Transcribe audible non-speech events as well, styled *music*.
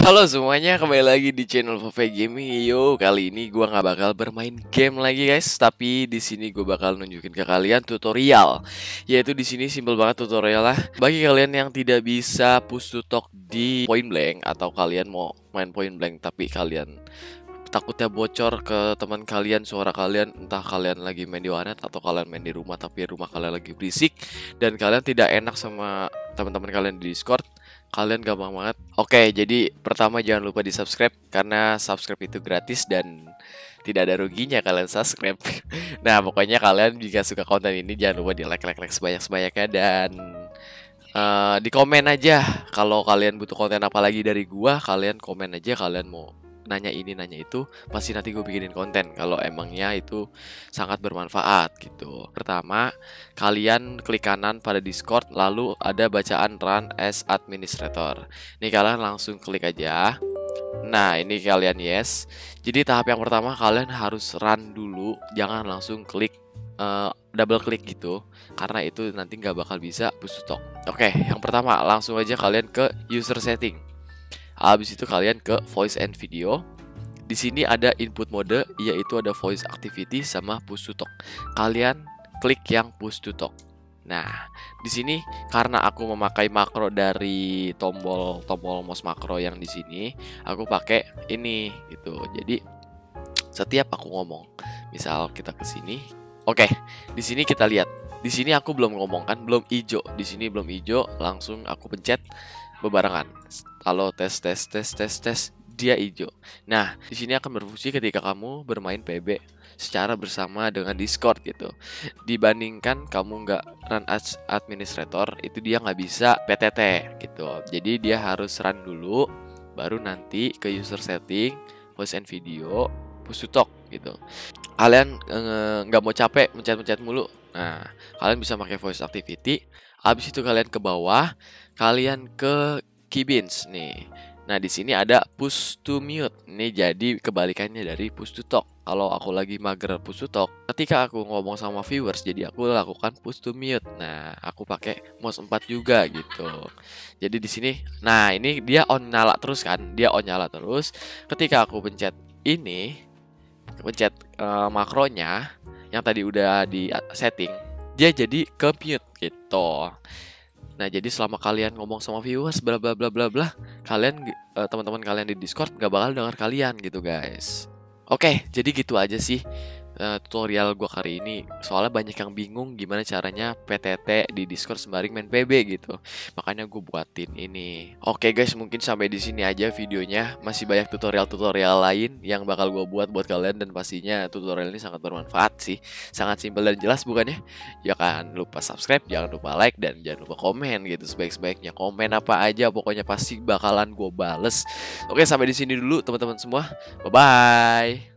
Halo semuanya, kembali lagi di channel Vove Gaming. Yo, kali ini gua nggak bakal bermain game lagi guys, tapi di sini gue bakal nunjukin ke kalian tutorial. Yaitu di sini simple banget tutorial lah. Bagi kalian yang tidak bisa push to talk di point blank atau kalian mau main point blank tapi kalian takutnya bocor ke teman kalian suara kalian entah kalian lagi main di warnet atau kalian main di rumah tapi rumah kalian lagi berisik dan kalian tidak enak sama teman-teman kalian di Discord kalian gampang banget. Oke, jadi pertama jangan lupa di subscribe karena subscribe itu gratis dan tidak ada ruginya kalian subscribe. *laughs* nah, pokoknya kalian jika suka konten ini jangan lupa di like like like sebanyak sebanyaknya dan uh, di komen aja kalau kalian butuh konten apa lagi dari gua, kalian komen aja kalian mau nanya ini nanya itu pasti nanti gue bikinin konten kalau emangnya itu sangat bermanfaat gitu. Pertama kalian klik kanan pada discord lalu ada bacaan run as administrator. Ini kalian langsung klik aja. Nah ini kalian yes. Jadi tahap yang pertama kalian harus run dulu Jangan langsung klik uh, double klik gitu Karena itu nanti nggak bakal bisa push Oke yang pertama langsung aja kalian ke user setting Habis itu kalian ke voice and video. Di sini ada input mode yaitu ada voice activity sama push to talk. Kalian klik yang push to talk. Nah, di sini karena aku memakai makro dari tombol tombol mouse makro yang di sini, aku pakai ini gitu. Jadi setiap aku ngomong, misal kita ke sini, oke, di sini kita lihat. Di sini aku belum ngomong kan, belum hijau. Di sini belum hijau, langsung aku pencet bebarengan. Kalau tes tes tes tes tes dia hijau. Nah, di sini akan berfungsi ketika kamu bermain PB secara bersama dengan Discord gitu. Dibandingkan kamu nggak run as administrator, itu dia nggak bisa PTT gitu. Jadi dia harus run dulu, baru nanti ke user setting, voice and video, push to talk gitu. Kalian eh, nggak mau capek mencet-mencet mulu. Nah, kalian bisa pakai voice activity. Habis itu kalian ke bawah, kalian ke Keybins nih. Nah, di sini ada push to mute. Ini jadi kebalikannya dari push to talk. Kalau aku lagi mager push to talk, ketika aku ngomong sama viewers, jadi aku lakukan push to mute. Nah, aku pakai mouse 4 juga gitu. Jadi di sini, nah ini dia on nyala terus kan? Dia on nyala terus. Ketika aku pencet ini, pencet uh, makronya yang tadi udah di setting, dia jadi ke mute gitu. Nah, jadi selama kalian ngomong sama viewers bla bla bla bla bla, kalian uh, teman-teman kalian di Discord nggak bakal dengar kalian gitu, guys. Oke, jadi gitu aja sih uh, tutorial gue kali ini. Soalnya banyak yang bingung gimana caranya PTT di Discord sembari main PB gitu. Makanya gue buatin ini. Oke guys mungkin sampai di sini aja videonya. Masih banyak tutorial-tutorial lain yang bakal gue buat buat kalian dan pastinya tutorial ini sangat bermanfaat sih. Sangat simpel dan jelas bukannya ya? Kan? Lupa subscribe jangan lupa like dan jangan lupa komen gitu. Sebaik-sebaiknya komen apa aja pokoknya pasti bakalan gue bales. Oke sampai di sini dulu teman-teman semua. Bye bye